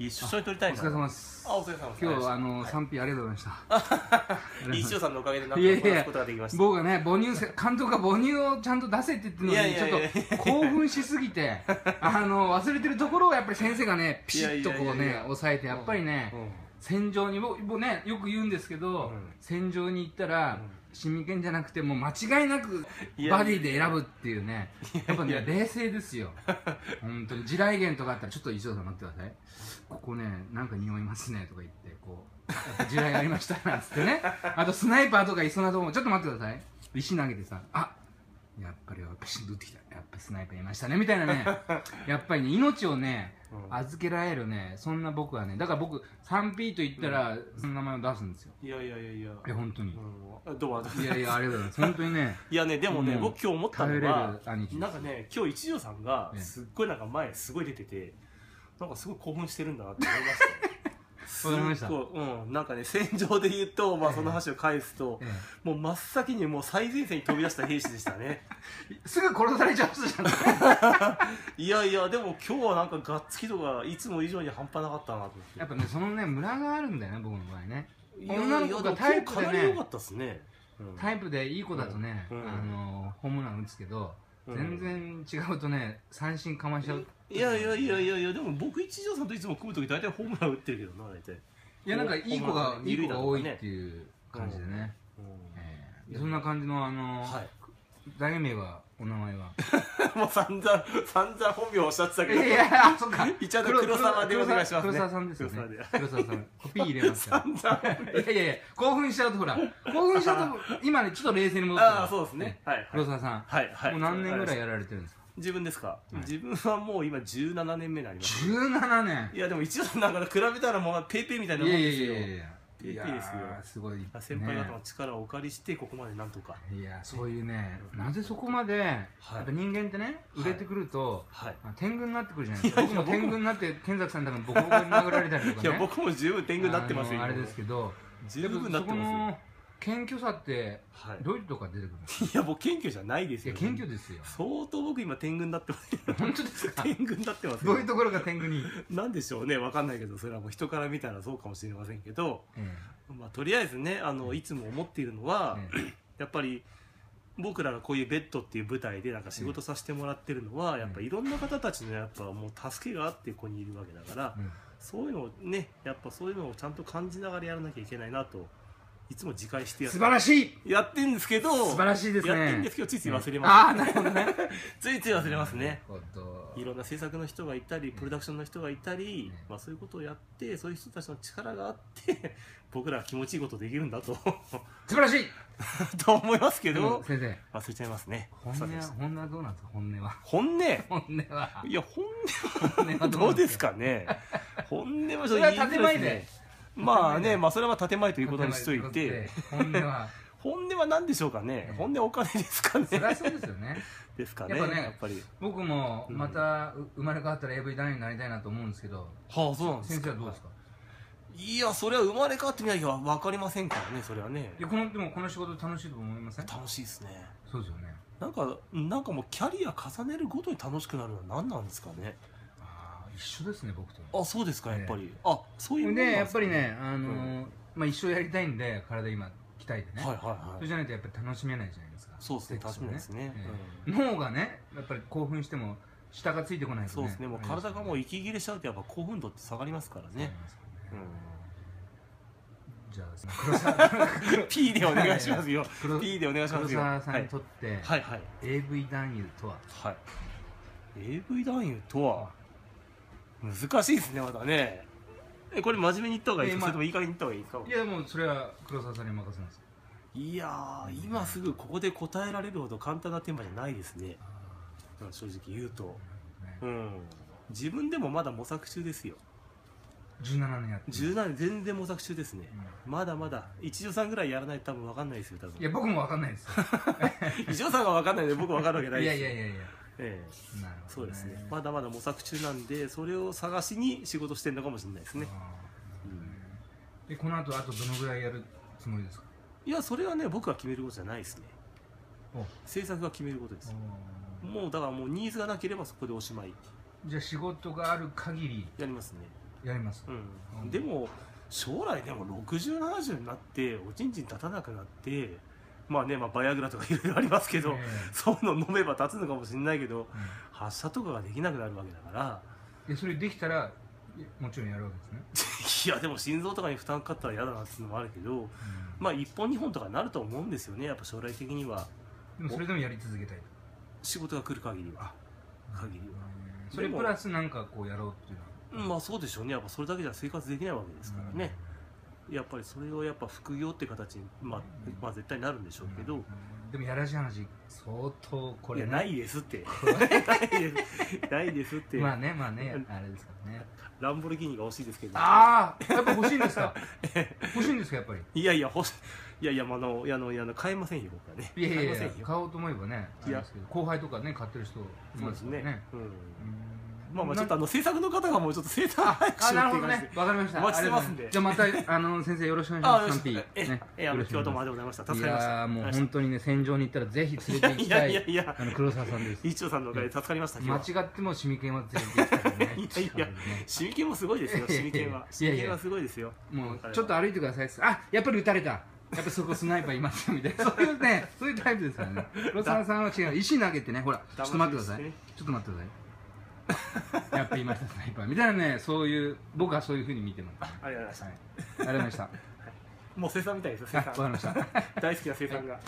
一緒に撮りたいな。お疲れ様です。あお疲れ様です。今日あの、はい賛否ありがとうございました。一生さんのおかげでなんとか話すことができました。僕がね母乳せ監督が母乳をちゃんと出せって言ってるのにちょっと興奮しすぎて あの忘れてるところをやっぱり先生がねピシッとこうね抑えてやっぱりねうん。戦場に僕僕ねよく言うんですけど、うん。戦場に行ったら、うん市民権じゃなくてもう間違いなくバディで選ぶっていうね。やっぱね冷静ですよ。本当に地雷原とかあったらちょっと石尾さん待ってください。ここねなんか匂いますねとか言ってこう地雷ありましたなんつってね。あとスナイパーとかいそうなとこもちょっと待ってください。石投げてさあやっぱりパシッと打ってきた？やっぱスナイパーいましたね。みたいなね。やっぱりね命をねうん。預けられるね。そんな僕はねだから僕 3P と言ったらその名前を出すんですよ。いやいやいやいや。いや本当に。うん。どうも。いやいやありがとうございます。本当にね。いやねでもね、うん。僕今日思った頼れるのは兄貴ですなんかね今日一条さんがええ。すっごいなんか前すごい出ててなんかすごい興奮してるんだなって思いましたすっごいうんなんかね戦場で言うと、まあ、その話を返すと、えもう真っ先にもう最前線に飛び出した兵士でしたね。え すぐ殺されちゃう人じゃない いやいやでも今日はなんかガッツキ度がいつも以上に半端なかったなとやっぱねそのねムラがあるんだよね僕の場合ね。女の子がタイプでねかなり良かったですね、うん。タイプでいい子だとね、うん。あのホームラン打つけど、うん全然違うとね三振かましちゃう。いやいやいやいやいやでも僕一条さんといつも組む時大体ホームラン打ってるけどな大体。いやなんかいい子がいい子が多いっていう感じでね、そんな感じのあの、はい大名はお名前は もう散々散々本名おっしゃってたけど。いやそっか。一応黒沢でお願いしますね。黒沢さんですよね。黒沢さんコピー入れますからいやいやいや興奮しちゃうとほら興奮しちゃうと今ねちょっと冷静に戻ってああそうですね。はいはい。黒沢さん、はいはい。もう何年ぐらいやられてるんですか？自分ですか、い。自分はもう今17年目になります。17年。いやでも一条さんなんか比べたらもうペイペイみたいなもんいやですよいやいやいやペイペイですよ。すごい、ね、先輩方の力をお借りしてここまでなんとか。いやそういうねなぜそこまで、やっぱ人間ってね売れてくると、はい。あ天狗になってくるじゃないですか。僕も天狗になって健崎さんだからボコボコに殴られたりとかね。いや僕も十分天狗になってますよあれですけど十分なってますよ。の謙虚さってはい。どういうとこ出てくるんですかいや僕謙虚じゃないですよ。いや謙虚ですよ。相当僕今天狗になってますよ。本当ですか？天狗になってますよ。どういうところが天狗に、なんでしょうね。わかんないけどそれはもう人から見たらそうかもしれませんけど、えまあ、とりあえずねあのいつも思っているのは、えやっぱり僕らがこういうベッドっていう舞台でなんか仕事させてもらってるのは、やっぱいろんな方たちのやっぱもう助けがあってここにいるわけだから、うん。そういうのをねやっぱそういうのをちゃんと感じながらやらなきゃいけないなといつも自戒してや素晴らしい。やってんですけど素晴らしいですね。やってんですけどついつい忘れあまあなるほどね。す、ついつい忘れますね。いろんな制作の人がいたりプロダクションの人がいたりね、まあ、そういうことをやってそういう人たちの力があって 僕らは気持ちいいことできるんだと。素晴らしい。と思いますけでども先生。忘れちゃいますね。本音は本音はどうなんですか？本音は。本音？本音は。いや本本音は音はどうですか？かね？本音はちそれはょっと言いづらい建前でまあね まあそれは建前ということにしといて。本音は本音は何でしょうかね。本音はお金ですかね。そりゃそうですよね。ですかねやっぱねやっぱり。僕もまたう生まれ変わったら AV 男優になりたいなと思うんですけど。はあそうなんです先か生はどうですか？いやそれは生まれ変わってみなきゃ分かりませんからねそれはね。いやこのでもこの仕事楽しいと思いません？楽しいですね。そうですよね。なんかなんかもうキャリア重ねるごとに楽しくなるのは何なんですかね一緒ですね僕とあそうですかやっぱり、あそういうもんなんでやっぱりねあのーまあ一生やりたいんで体今鍛えてね。はいはいはい。それじゃないとやっぱり楽しめないじゃないですか。そうですねセックスを楽しみですね、えうん。え脳がねやっぱり興奮しても下がついてこないとね。そうですねもう体がもう息切れしちゃうとやっぱ興奮度って下がりますからね、ね。じゃあ黒沢うん、P でお願いしますよ。黒 P でお願いしますよ。黒沢さんはいにとって、はい。はい AV 男優とは？はい。AV 男優とは？難しいですねまだね。えこれ真面目に言った方がいいですか、えまそれともいい加減に言った方がいいですか？いやもうそれは黒沢さんに任せます。いやー今すぐここで答えられるほど簡単なテーマじゃないですね。正直言うと。ねうん。自分でもまだ模索中ですよ。17年やってる。17年全然模索中ですね、うまだまだ一条さんぐらいやらないと多分分かんないですよ多分。いや僕も分かんないです。よ 一条さんが分かんないので僕分かるわけないいですやいやいやいやええ。そうですね。まだまだ模索中なんでそれを探しに仕事してるのかもしれないですね。あーでこの後あとどのぐらいやるつもりですか？いやそれはね僕が決めることじゃないですね。お。制作が決めることです。もうだからもうニーズがなければそこでおしまい。じゃあ仕事がある限りやりますね。やります。うん、でも将来でも6070になっておちんちん立たなくなってまあね、まあ、バイアグラとかいろいろありますけど、えそういうの飲めば立つのかもしれないけどえ発射とかができなくなるわけだから。うんでそれできたらいもちろんやるわけですね。いやでも心臓とかに負担かかったら嫌だなっていうのもあるけどまあ1本2本とかなると思うんですよねやっぱ将来的には。でもそれでもやり続けたいと。仕事が来る限りは。限りは。それプラスなんかこうやろうっていうのは。うんまあそうでしょうね。やっぱそれだけじゃ生活できないわけですからね、やっぱりそれをやっぱ副業って形に、まあうん。まあ絶対なるんでしょうけど、ん。でもやらしい話相当こいやないですって。ないですないですって、まあねまあねあれですからね。ランボルギーニが欲しいですけど。ああやっぱ欲しいんですか？欲しいんですかやっぱり？いやいや欲しい。やいやまああのいやあのいやあの買えませんよ僕はね。いやいやいや買えませんよ。買おうと思えばねあいやすけど後輩とかね買ってる人いまそうですすね。ね。うん。うんまあまあちょっとあの制作の方がもうちょっと生産早くしあなるほどようっていう感じで。ね。わかりました。お待ちしてますんで。じゃあまたあの先生よろしくお願いしあます。よろし 3P くえねえあの今日はどうもありよがとうございました。助かりました。いやーもう本当にね戦場に行ったらぜひ連れて行きたい。いやいやあの黒沢さんです。一応さんのおかげで助かりました間違ってもシミケンは連れて行きたいねいやいや。シミケンもすごいですよシミケンはシミケンはすごいですよ。もうちょっと歩いてください。あやっぱり撃たれた。やっぱそこスナイパーいますよみたいな。そういうねそういうタイプですからね。黒沢さんは違う。石投げてね。ほらちょっと待ってください。ちょっと待ってください やっぱいましたスナイパーみたいなねそういう僕はそういうふうに見てます、ありがとうござい。ましたはい、ありがとうございました。もう生産みたいですよ生あわかり産ました。大好きな生産が